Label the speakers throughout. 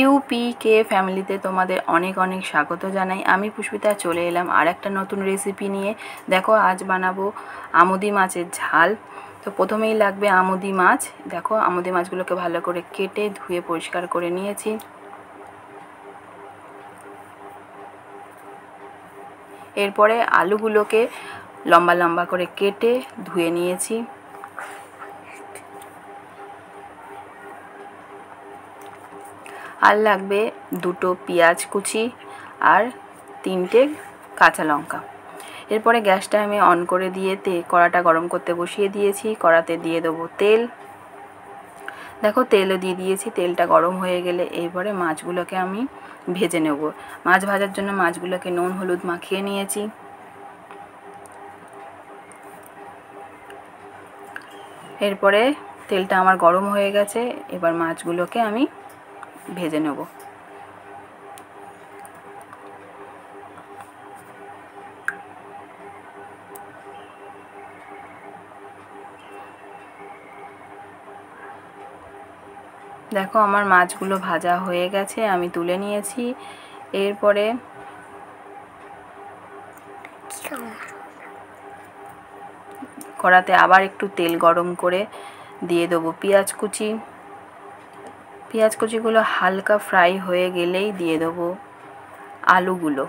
Speaker 1: ইউপিকে ফ্যামিলিতে তোমাদের অনেক অনেক স্বাগত জানাই। আমি পুষ্পিতা চলে এলাম আর একটা নতুন রেসিপি নিয়ে। দেখো, আজ বানাবো আমুদি মাছের ঝাল। তো প্রথমেই লাগবে আমুদি মাছ। দেখো, আমুদি মাছগুলোকে ভালো করে কেটে ধুয়ে পরিষ্কার করে নিয়েছি। এরপরে আলুগুলোকে লম্বা লম্বা করে কেটে ধুয়ে নিয়েছি। আর লাগবে দুটো পেঁয়াজ কুচি আর তিনটে কাঁচা লঙ্কা। এরপরে গ্যাসটা আমি অন করে দিয়ে তে কড়াটা গরম করতে বসিয়ে দিয়েছি, কড়াতে দিয়ে দেবো তেল। দেখো তেলও দিয়ে দিয়েছি, তেলটা গরম হয়ে গেলে এরপরে মাছগুলোকে আমি ভেজে নেব। মাছ ভাজার জন্য মাছগুলোকে নুন, হলুদ মাখিয়ে নিয়েছি। এরপরে তেলটা আমার গরম হয়ে গেছে, এবার মাছগুলোকে আমি ভেজে নেব। দেখো, আমার মাছগুলো ভাজা হয়ে গেছে, আমি তুলে নিয়েছি। এরপরে কড়াতে আবার একটু তেল গরম করে দিয়ে দেবো পেঁয়াজ কুচি। পেঁয়াজ কুচিগুলো হালকা ফ্রাই হয়ে গেলেই দিয়ে দেবো আলুগুলো।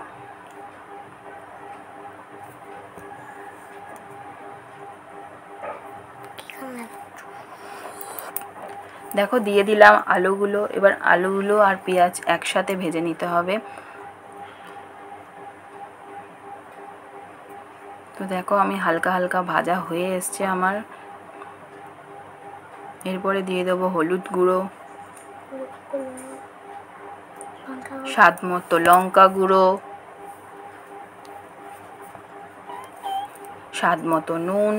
Speaker 1: দেখো, দিয়ে দিলাম আলুগুলো। এবার আলুগুলো আর পেঁয়াজ একসাথে ভেজে নিতে হবে। তো দেখো, আমি হালকা হালকা ভাজা হয়ে এসছে আমার। এরপরে দিয়ে দেবো হলুদ গুঁড়ো। স্বাদ মতো লঙ্কা গুঁড়ো, স্বাদ মতো নুন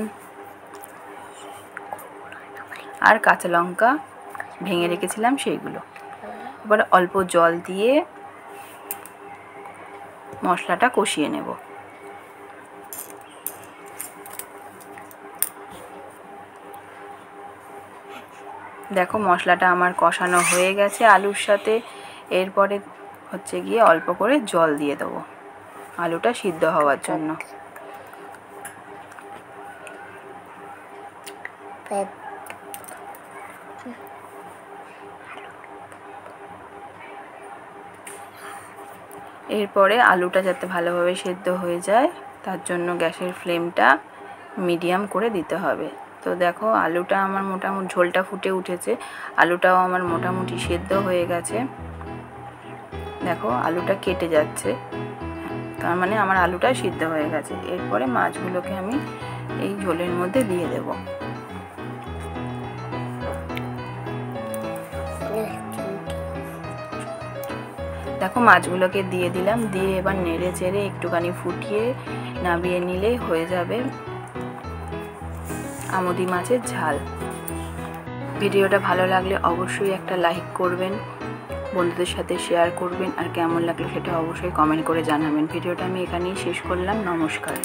Speaker 1: আর কাঁচা লঙ্কা ভেঙে রেখেছিলাম সেইগুলো। এবার অল্প জল দিয়ে মশলাটা কষিয়ে নেব। দেখো মশলাটা আমার কষানো হয়ে গেছে আলুর সাথে। এরপরে হচ্ছে গিয়ে অল্প করে জল দিয়ে দেবো। আলুটা সিদ্ধ হওয়ার জন্য। এরপরে আলুটা যাতে ভালোভাবে সেদ্ধ হয়ে যায়, তার জন্য গ্যাসের ফ্লেমটা মিডিয়াম করে দিতে হবে। তো দেখো, আলুটা আমার মোটামুটি ঝোলটা ফুটে উঠেছে। আলুটাও আমার মোটামুটি সেদ্ধ হয়ে গেছে। দেখো আলুটা কেটে যাচ্ছে। তার মানে আমার আলুটা সিদ্ধ হয়ে গেছে। এরপরে মাছগুলোকে আমি এই ঝোলের মধ্যে দিয়ে দেব। দেখো মাছগুলোকে দিয়ে দিলাম। দিয়ে এবার নেড়ে চেড়ে একটুখানি ফুটিয়ে নাবিয়ে নিলেই হয়ে যাবে আমদি মাছের ঝাল। ভিডিওটা ভালো লাগলে অবশ্যই একটা লাইক করবেন। বন্ধুদের সাথে শেয়ার করবেন আর কেমন লাগল সেটা অবশ্যই কমেন্ট করে জানাবেন। ভিডিওটা আমি এখানেই শেষ করলাম। নমস্কার।